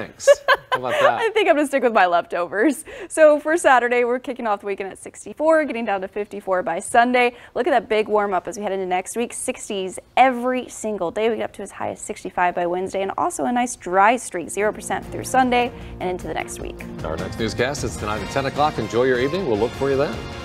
Thanks. How about that? I think I'm going to stick with my leftovers. So for Saturday, we're kicking off the weekend at 64, getting down to 54 by Sunday. Look at that big warm up as we head into next week. 60s every single day. We get up to as high as 65 by Wednesday and also a nice dry streak, 0% through Sunday and into the next week. Our next newscast is tonight at 10 o'clock. Enjoy your evening. We'll look for you then.